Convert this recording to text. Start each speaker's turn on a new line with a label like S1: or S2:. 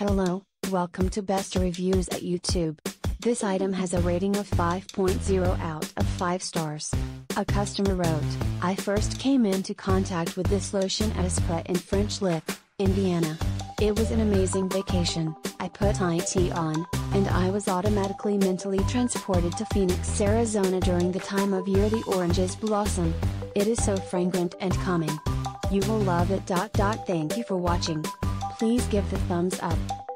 S1: Hello, welcome to Best Reviews at YouTube. This item has a rating of 5.0 out of 5 stars. A customer wrote, I first came into contact with this lotion at a spa in French Lick, Indiana. It was an amazing vacation, I put IT on, and I was automatically mentally transported to Phoenix, Arizona during the time of year the oranges blossom. It is so fragrant and calming. You will love it. Thank you for watching. Please give the thumbs up.